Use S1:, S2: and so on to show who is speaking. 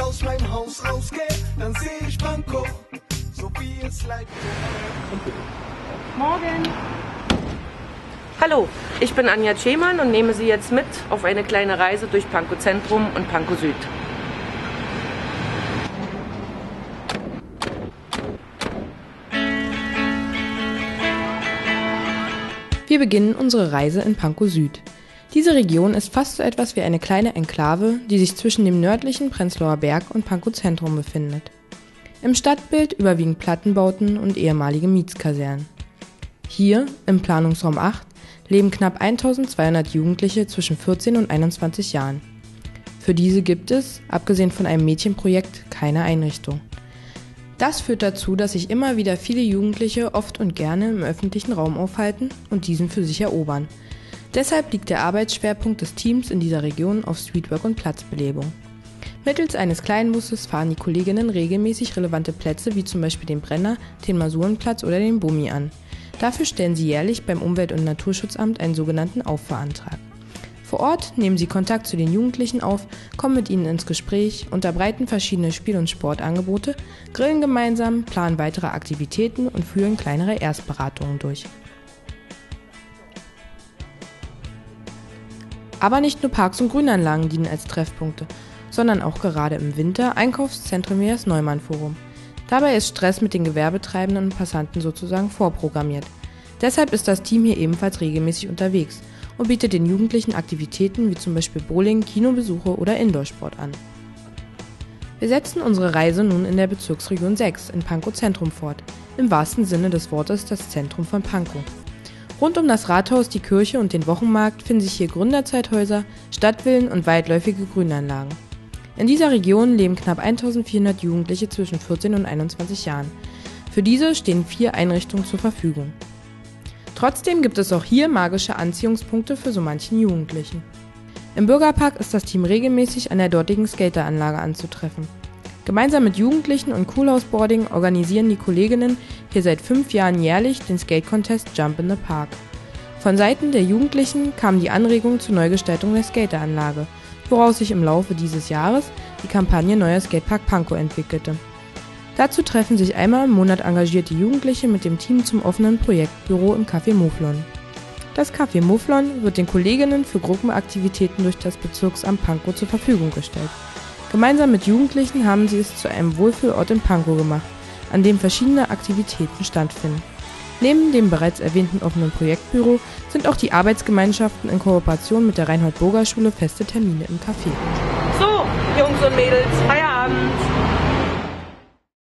S1: ich aus meinem Haus rausgehe, dann sehe ich Pankow, so wie es leid
S2: Morgen. Hallo, ich bin Anja Schemann und nehme Sie jetzt mit auf eine kleine Reise durch Pankow Zentrum und Pankow Süd.
S3: Wir beginnen unsere Reise in Pankow Süd. Diese Region ist fast so etwas wie eine kleine Enklave, die sich zwischen dem nördlichen Prenzlauer Berg und Pankow Zentrum befindet. Im Stadtbild überwiegen Plattenbauten und ehemalige Mietskasernen. Hier, im Planungsraum 8, leben knapp 1200 Jugendliche zwischen 14 und 21 Jahren. Für diese gibt es, abgesehen von einem Mädchenprojekt, keine Einrichtung. Das führt dazu, dass sich immer wieder viele Jugendliche oft und gerne im öffentlichen Raum aufhalten und diesen für sich erobern. Deshalb liegt der Arbeitsschwerpunkt des Teams in dieser Region auf Streetwork und Platzbelebung. Mittels eines kleinen Busses fahren die Kolleginnen regelmäßig relevante Plätze wie zum Beispiel den Brenner, den Masurenplatz oder den Bumi an. Dafür stellen sie jährlich beim Umwelt- und Naturschutzamt einen sogenannten Aufwahrantrag. Vor Ort nehmen sie Kontakt zu den Jugendlichen auf, kommen mit ihnen ins Gespräch, unterbreiten verschiedene Spiel- und Sportangebote, grillen gemeinsam, planen weitere Aktivitäten und führen kleinere Erstberatungen durch. Aber nicht nur Parks und Grünanlagen dienen als Treffpunkte, sondern auch gerade im Winter Einkaufszentren wie das Neumann Forum. Dabei ist Stress mit den Gewerbetreibenden und Passanten sozusagen vorprogrammiert. Deshalb ist das Team hier ebenfalls regelmäßig unterwegs und bietet den Jugendlichen Aktivitäten wie zum Beispiel Bowling, Kinobesuche oder Indoorsport an. Wir setzen unsere Reise nun in der Bezirksregion 6 in Pankow Zentrum fort, im wahrsten Sinne des Wortes das Zentrum von Pankow. Rund um das Rathaus, die Kirche und den Wochenmarkt finden sich hier Gründerzeithäuser, Stadtvillen und weitläufige Grünanlagen. In dieser Region leben knapp 1400 Jugendliche zwischen 14 und 21 Jahren. Für diese stehen vier Einrichtungen zur Verfügung. Trotzdem gibt es auch hier magische Anziehungspunkte für so manchen Jugendlichen. Im Bürgerpark ist das Team regelmäßig an der dortigen Skateranlage anzutreffen. Gemeinsam mit Jugendlichen und Coolhouse-Boarding organisieren die Kolleginnen hier seit fünf Jahren jährlich den Skate-Contest Jump in the Park. Von Seiten der Jugendlichen kam die Anregung zur Neugestaltung der Skateranlage, woraus sich im Laufe dieses Jahres die Kampagne Neuer Skatepark Pankow entwickelte. Dazu treffen sich einmal im Monat engagierte Jugendliche mit dem Team zum offenen Projektbüro im Café Mouflon. Das Café Mouflon wird den Kolleginnen für Gruppenaktivitäten durch das Bezirksamt Pankow zur Verfügung gestellt. Gemeinsam mit Jugendlichen haben sie es zu einem Wohlfühlort in Pankow gemacht, an dem verschiedene Aktivitäten stattfinden. Neben dem bereits erwähnten offenen Projektbüro sind auch die Arbeitsgemeinschaften in Kooperation mit der Reinhold-Burger-Schule feste Termine im Café.
S2: So, Jungs und Mädels, Feierabend.